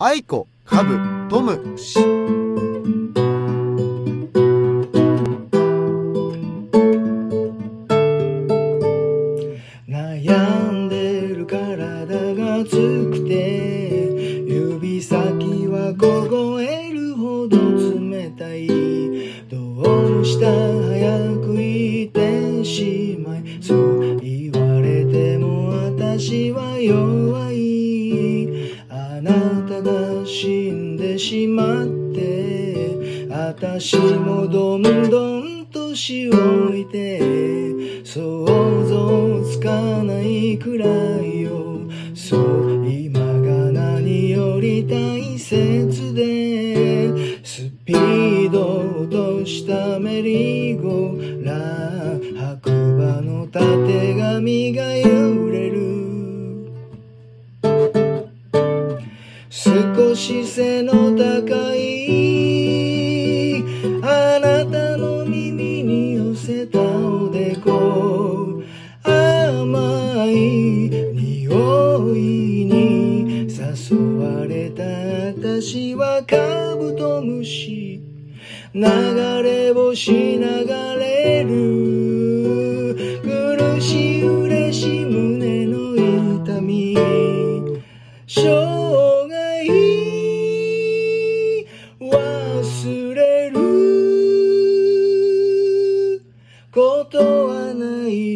あいこカブトムシ。悩んでる体が熱くて指先は凍えるほど冷たい。どうした早く行ってしまいそう言われても私は弱い。あなたが死んでしまって私もどんどん年老いて想像つかないくらいよ。そう今が何より大切でスピード落としたメリーゴー。ラン白馬のたてがみが揺れ少し背の高いあなたの耳に寄せたおでこ。甘い匂いに誘われた私はカブトムシ。流れ星流れ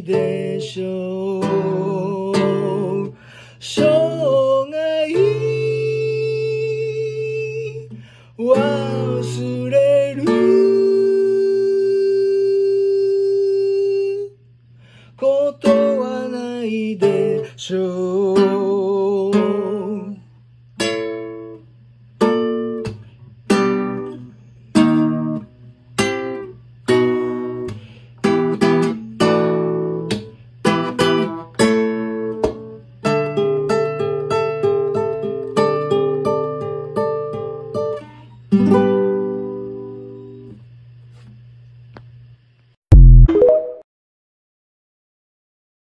でしょう。生涯忘れる。ことはないでしょう。